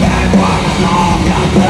That was all